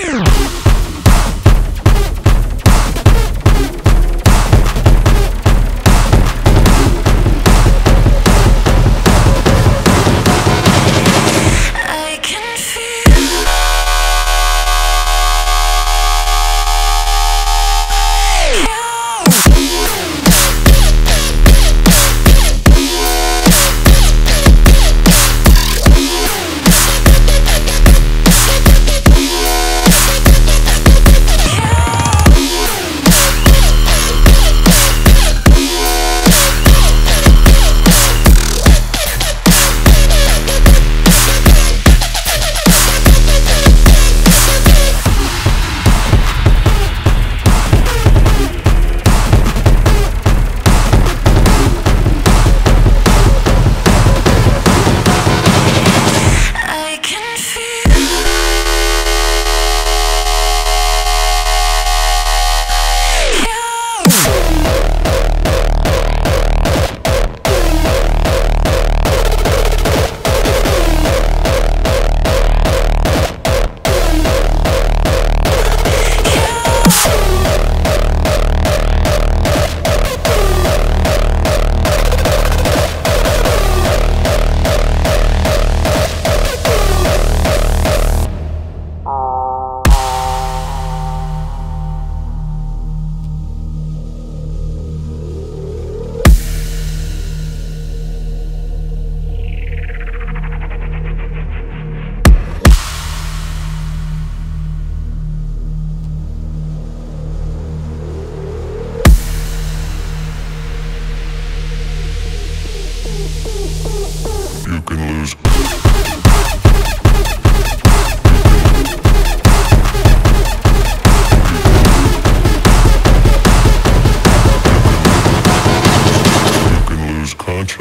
Yeah.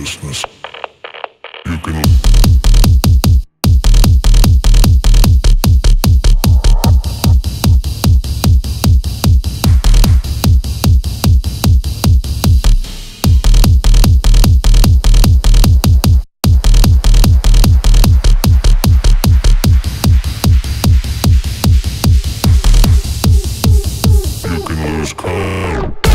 Consciousness. You can. You can lose.